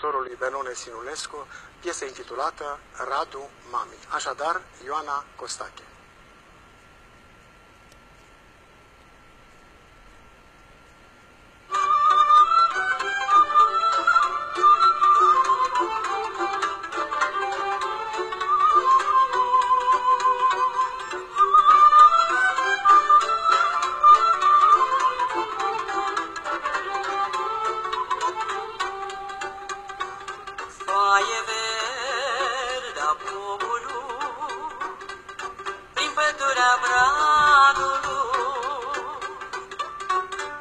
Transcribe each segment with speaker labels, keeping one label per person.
Speaker 1: autorului Benone Sinulescu, piesă intitulată Radu Mami. Așadar, Ioana Costache.
Speaker 2: Prin pădurea bradului,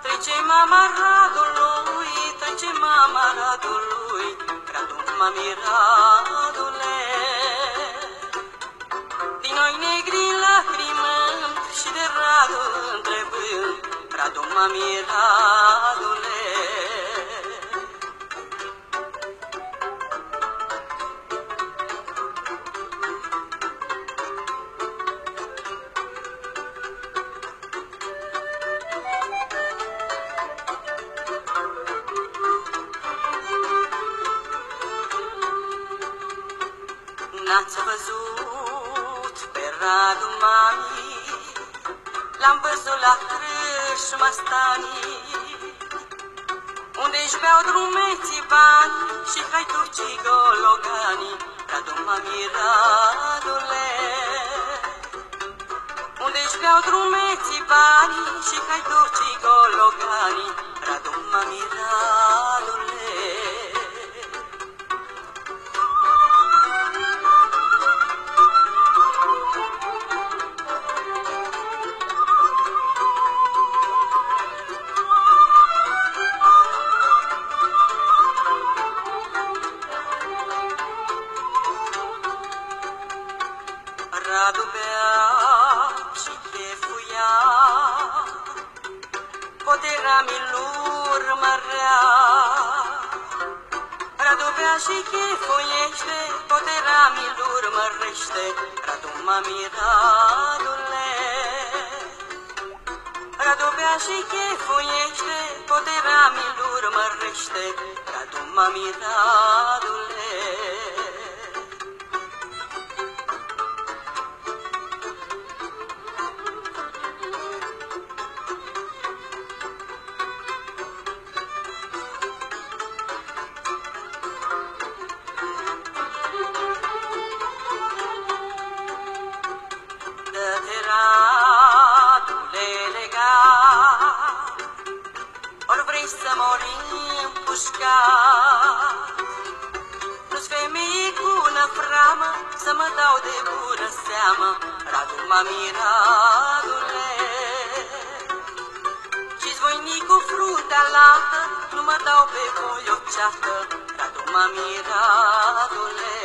Speaker 2: Trece mama radului, Trece mama radului, Radu mami radule. Din noi negri lacrimăm și de radu întrebăm, Radu mami radule. N-ați văzut pe Radu Mami, L-am văzut la crâșma stanii, Unde-și beau drumeții bani Și haitucii gologanii, Radu Mami, Radule. Unde-și beau drumeții bani Și haitucii gologanii, Radu Mami, Radule. Radu bea și chefuia, Potera mi-l urmărea. Radu bea și chefuiește, Potera mi-l urmărește, Radu mami Radule. Radu bea și chefuiește, Potera mi-l urmărește, Radu mami Radule. Să mă dau de bună seamă, Radu mami, radule. Și-ți voinic cu fruntea lată, Nu mă dau pe voi o ceată, Radu mami, radule.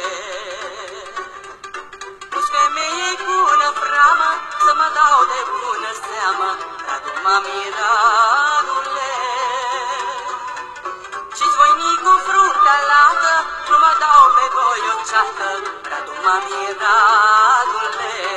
Speaker 2: Nu-s femeie cu năframă, Să mă dau de bună seamă, Radu mami, radule. Și-ți voinic cu fruntea lată, Nu mă dau pe voi o ceată, Radu mami, radule.